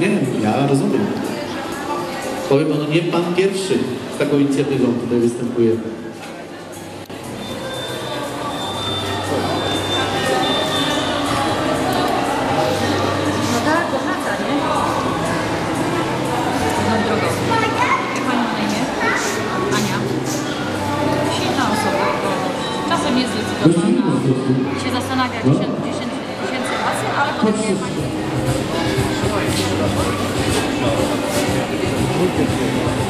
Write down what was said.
Nie, ja rozumiem. Powiem panu, nie pan pierwszy z taką inicjatywą tutaj występuje. No tak, nie? Ma. Czasem jest zdecydowana. Się zastanawia 10 tysięcy razy, ale いですよ。